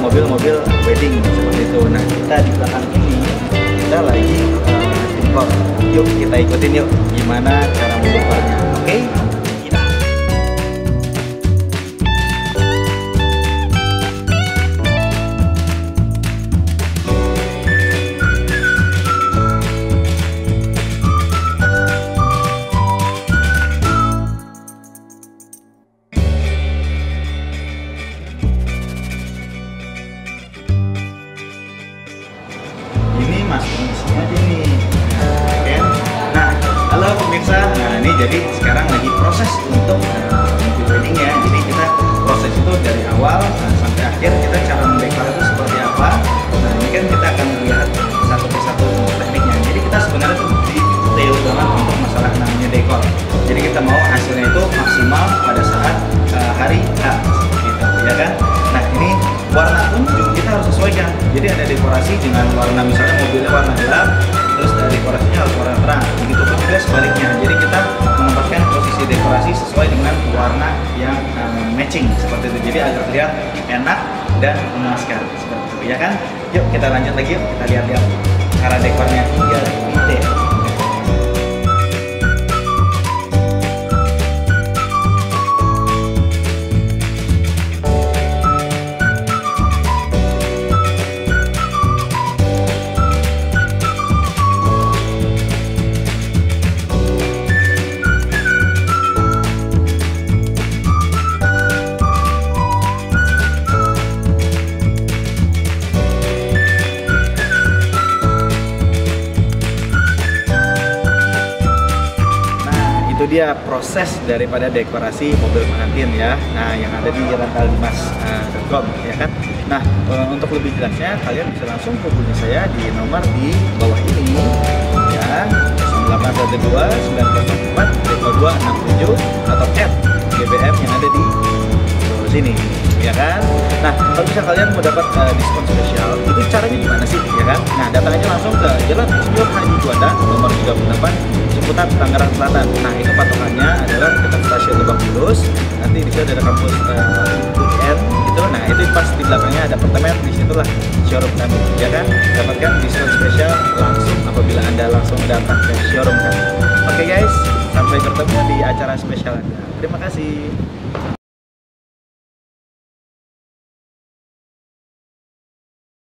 mobil-mobil wedding seperti itu. Nah kita di belakang ini kita lagi uh, dekor yuk kita ikutin yuk gimana cara mendekornya oke? okay? Ini mas. Kondisinya aja nih. Oke. nah halo pemirsa. Nah ini jadi sekarang lagi proses untuk uh, mobil wedding ya. Jadi kita proses itu dari awal uh, sampai akhir kita cara mendekor itu seperti apa. Nah ini kan kita akan melihat satu persatu tekniknya. Jadi kita sebenarnya tuh detail banget untuk masalah namanya dekor. Jadi kita mau hasilnya itu maksimal pada saat uh, hari H seperti itu ya kan? Nah ini warna pun kita jadi ada dekorasi dengan warna misalnya mobilnya warna gelap terus dari dekorasinya harus warna terang. Begitu pun juga sebaliknya. Jadi kita menempatkan posisi dekorasi sesuai dengan warna yang um, matching seperti itu. Jadi agar terlihat enak dan memuaskan seperti itu. Ya kan? Yuk kita lanjut lagi yuk. Kita lihat-lihat cara dekornya. Hingga detail dia proses daripada dekorasi mobil pengantin ya. Nah, yang ada di rentaldimas.com ya kan. Nah, eh, untuk lebih jelasnya kalian bisa langsung hubungi saya di nomor di bawah ini ya 0812 904 267 atau app GBM yang ada di sini ya kan. Nah, kalau bisa kalian mau dapat eh, diskon spesial, itu caranya gimana sih ya kan? Nah, datang aja langsung ke Jalan Insinyur Haji Juanda nomor 38 Ciputat Tangerang Selatan. Nah Di ada kampus uh, UGM gitu. Nah itu pas di belakangnya ada apartemen. Di situlah showroom kami. Ya kan? Dapatkan diskon spesial langsung apabila anda langsung datang ke showroom kami. Oke guys, sampai bertemu di acara spesial anda. Terima kasih.